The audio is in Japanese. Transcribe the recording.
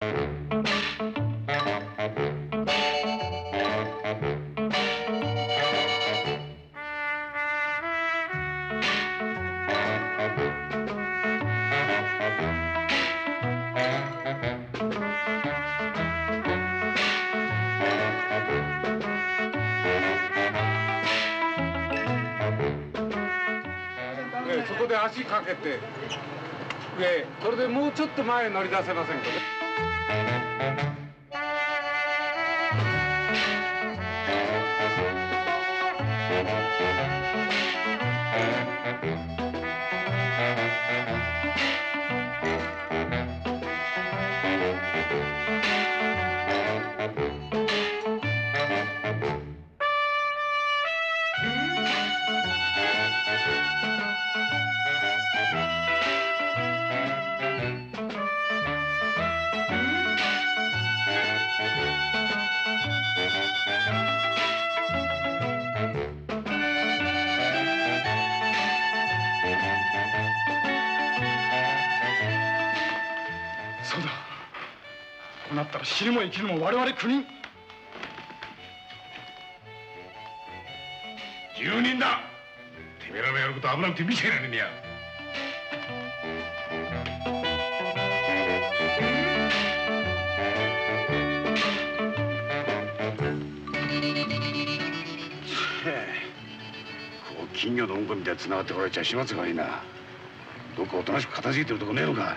そこで足かけて。上それでもうちょっと前乗り出せませんか？ねうなったら死ぬも生きるも我々9人。10人だ。てめえらのやること危なくて見ちゃいられねえや。金魚のうんこみたいに繋がってこられちゃ始末がいいな。どっかおとなしく片付いてるとこねえのか